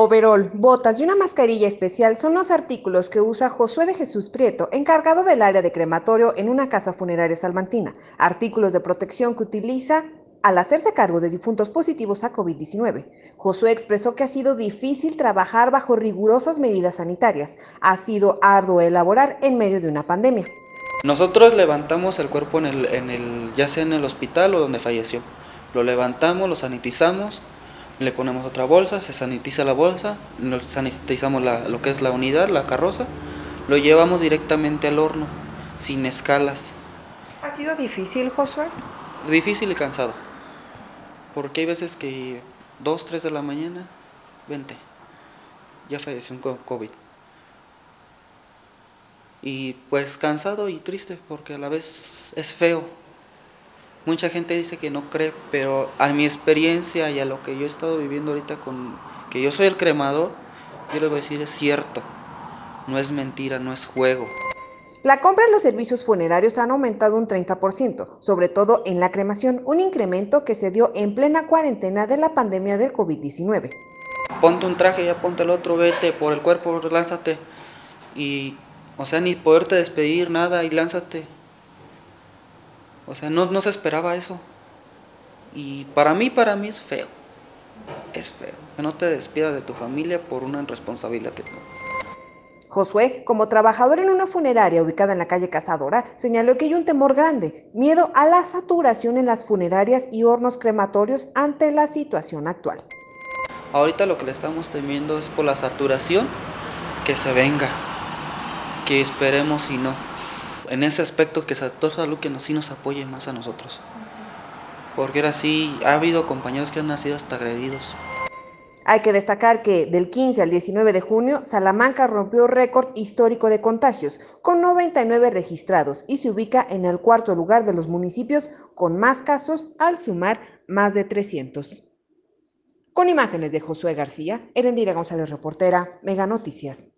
Overol, botas y una mascarilla especial son los artículos que usa Josué de Jesús Prieto, encargado del área de crematorio en una casa funeraria salmantina. Artículos de protección que utiliza al hacerse cargo de difuntos positivos a COVID-19. Josué expresó que ha sido difícil trabajar bajo rigurosas medidas sanitarias. Ha sido arduo elaborar en medio de una pandemia. Nosotros levantamos el cuerpo en el, en el, ya sea en el hospital o donde falleció. Lo levantamos, lo sanitizamos, le ponemos otra bolsa, se sanitiza la bolsa, sanitizamos lo que es la unidad, la carroza, lo llevamos directamente al horno, sin escalas. ¿Ha sido difícil, Josué? Difícil y cansado, porque hay veces que 2, 3 de la mañana, vente, ya falleció un COVID. Y pues cansado y triste, porque a la vez es feo Mucha gente dice que no cree, pero a mi experiencia y a lo que yo he estado viviendo ahorita con que yo soy el cremador, yo les voy a decir es cierto, no es mentira, no es juego. La compra de los servicios funerarios han aumentado un 30%, sobre todo en la cremación, un incremento que se dio en plena cuarentena de la pandemia del COVID-19. Ponte un traje, ya ponte el otro, vete por el cuerpo, lánzate. Y, o sea, ni poderte despedir, nada, y lánzate. O sea, no, se esperaba eso. Y para mí, para mí es feo. Es feo. Que no te despidas de tu familia por una responsabilidad que tú. Josué, como trabajador en una funeraria ubicada en la calle Cazadora, señaló que hay un temor grande, miedo a la saturación en las funerarias y hornos crematorios ante la situación actual. Ahorita lo que le estamos temiendo es por la saturación que se venga, que esperemos y no en ese aspecto que todo Salud que nos, sí nos apoye más a nosotros. Porque era así, ha habido compañeros que han nacido hasta agredidos. Hay que destacar que del 15 al 19 de junio, Salamanca rompió récord histórico de contagios, con 99 registrados, y se ubica en el cuarto lugar de los municipios con más casos, al sumar más de 300. Con imágenes de Josué García, Erendira González, reportera, Mega Noticias.